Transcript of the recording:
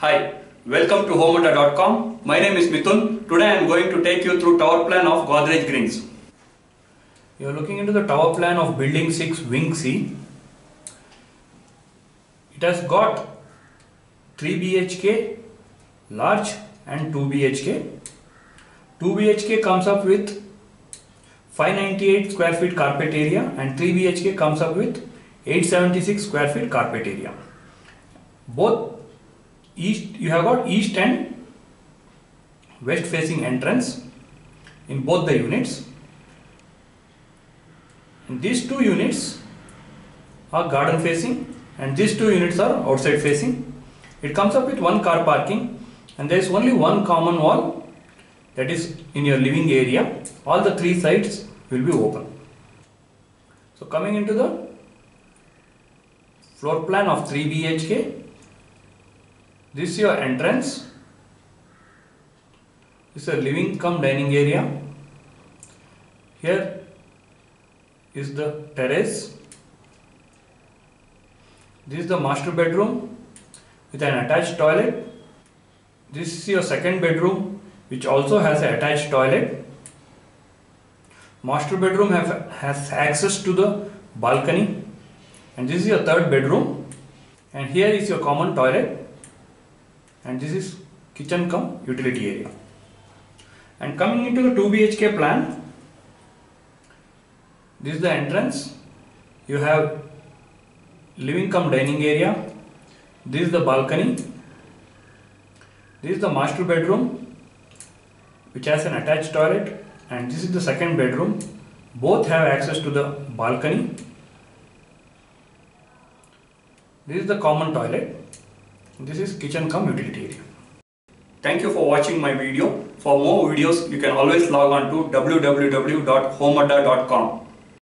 Hi, welcome to homeadda.com. My name is Mithun. Today I am going to take you through tower plan of Godrej Greens. You are looking into the tower plan of Building 6 Wing C. It has got 3 BHK, large and 2 BHK. 2 BHK comes up with 598 square feet carpet area and 3 BHK comes up with 876 square feet carpet area. Both east you have got east and west facing entrance in both the units. And these two units are garden facing and these two units are outside facing. It comes up with one car parking and there is only one common wall that is in your living area. All the three sides will be open. So coming into the floor plan of 3 BHK, this is your entrance. This is a living come dining area. Here is the terrace. This is the master bedroom with an attached toilet. This is your second bedroom which also has an attached toilet. Master bedroom have, has access to the balcony and this is your third bedroom and here is your common toilet and this is kitchen come utility area. And coming into the 2 BHK plan, this is the entrance. You have living come dining area. This is the balcony. This is the master bedroom which has an attached toilet and this is the second bedroom. Both have access to the balcony. This is the common toilet. This is kitchen come utility area. Thank you for watching my video. For more videos, you can always log on to www.homeadda.com.